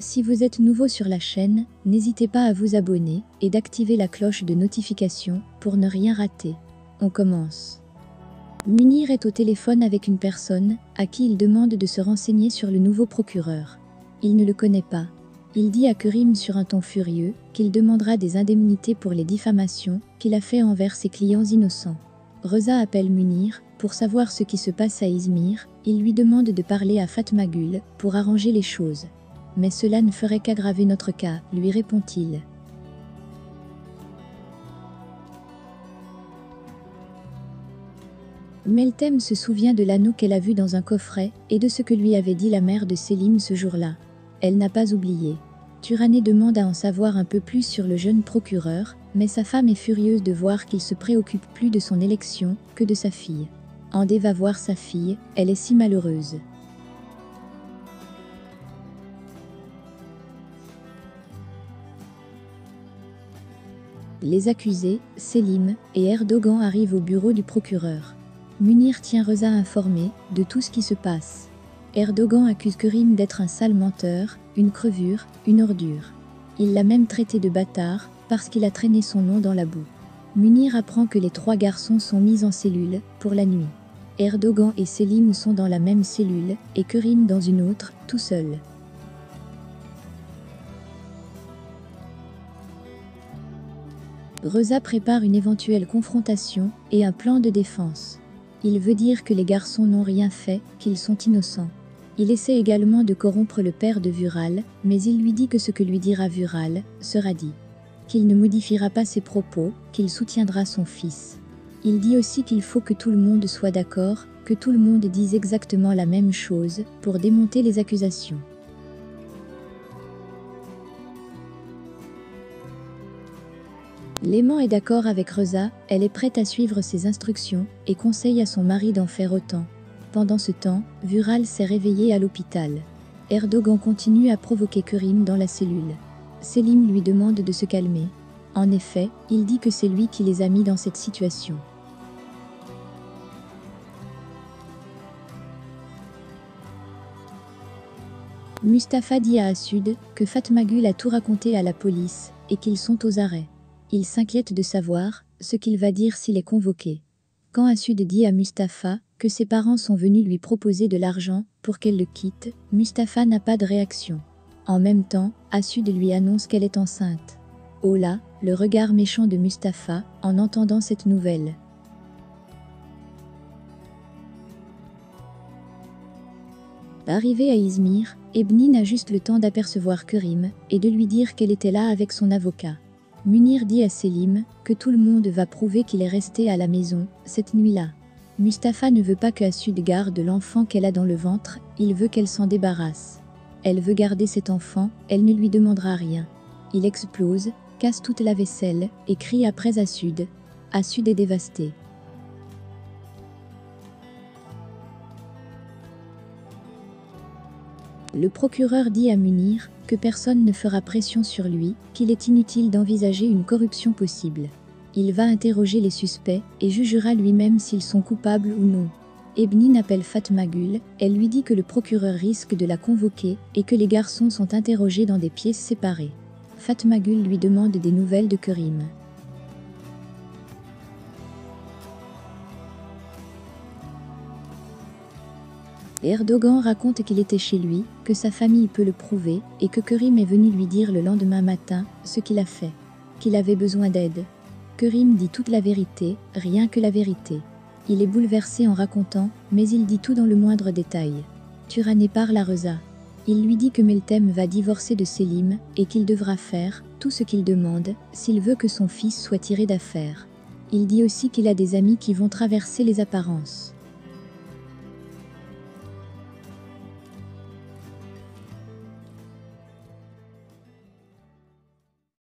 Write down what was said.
Si vous êtes nouveau sur la chaîne, n'hésitez pas à vous abonner et d'activer la cloche de notification pour ne rien rater. On commence. Munir est au téléphone avec une personne à qui il demande de se renseigner sur le nouveau procureur. Il ne le connaît pas. Il dit à Kerim sur un ton furieux qu'il demandera des indemnités pour les diffamations qu'il a fait envers ses clients innocents. Reza appelle Munir pour savoir ce qui se passe à Izmir. Il lui demande de parler à Fatma Gul pour arranger les choses. Mais cela ne ferait qu'aggraver notre cas, lui répond-il. Meltem se souvient de l'anneau qu'elle a vu dans un coffret et de ce que lui avait dit la mère de Selim ce jour-là. Elle n'a pas oublié. Turané demande à en savoir un peu plus sur le jeune procureur, mais sa femme est furieuse de voir qu'il se préoccupe plus de son élection que de sa fille. Andé va voir sa fille, elle est si malheureuse. Les accusés, Selim et Erdogan arrivent au bureau du procureur. Munir tient Reza informé de tout ce qui se passe. Erdogan accuse Kerim d'être un sale menteur, une crevure, une ordure. Il l'a même traité de bâtard parce qu'il a traîné son nom dans la boue. Munir apprend que les trois garçons sont mis en cellule pour la nuit. Erdogan et Selim sont dans la même cellule et Kerim dans une autre, tout seul. Reza prépare une éventuelle confrontation et un plan de défense. Il veut dire que les garçons n'ont rien fait, qu'ils sont innocents. Il essaie également de corrompre le père de Vural, mais il lui dit que ce que lui dira Vural sera dit. Qu'il ne modifiera pas ses propos, qu'il soutiendra son fils. Il dit aussi qu'il faut que tout le monde soit d'accord, que tout le monde dise exactement la même chose pour démonter les accusations. L'aimant est d'accord avec Reza, elle est prête à suivre ses instructions et conseille à son mari d'en faire autant. Pendant ce temps, Vural s'est réveillé à l'hôpital. Erdogan continue à provoquer Kerim dans la cellule. Selim lui demande de se calmer. En effet, il dit que c'est lui qui les a mis dans cette situation. Mustapha dit à Assud que Fatmagul a tout raconté à la police et qu'ils sont aux arrêts. Il s'inquiète de savoir ce qu'il va dire s'il est convoqué. Quand Assud dit à Mustapha que ses parents sont venus lui proposer de l'argent pour qu'elle le quitte, Mustapha n'a pas de réaction. En même temps, Assud lui annonce qu'elle est enceinte. Oh là, le regard méchant de Mustapha en entendant cette nouvelle. Arrivée à Izmir, Ebnin a juste le temps d'apercevoir Kerim et de lui dire qu'elle était là avec son avocat. Munir dit à Selim que tout le monde va prouver qu'il est resté à la maison cette nuit-là. Mustapha ne veut pas que garde l'enfant qu'elle a dans le ventre, il veut qu'elle s'en débarrasse. Elle veut garder cet enfant, elle ne lui demandera rien. Il explose, casse toute la vaisselle et crie après Assud. Assud est dévasté. Le procureur dit à Munir que personne ne fera pression sur lui, qu'il est inutile d'envisager une corruption possible. Il va interroger les suspects et jugera lui-même s'ils sont coupables ou non. Ebnin appelle Fatma Gul, elle lui dit que le procureur risque de la convoquer et que les garçons sont interrogés dans des pièces séparées. Fatma Gul lui demande des nouvelles de Kerim. Erdogan raconte qu'il était chez lui, que sa famille peut le prouver, et que Kerim est venu lui dire le lendemain matin ce qu'il a fait, qu'il avait besoin d'aide. Kerim dit toute la vérité, rien que la vérité. Il est bouleversé en racontant, mais il dit tout dans le moindre détail. Turané parle à Reza. Il lui dit que Meltem va divorcer de Selim et qu'il devra faire tout ce qu'il demande s'il veut que son fils soit tiré d'affaire. Il dit aussi qu'il a des amis qui vont traverser les apparences.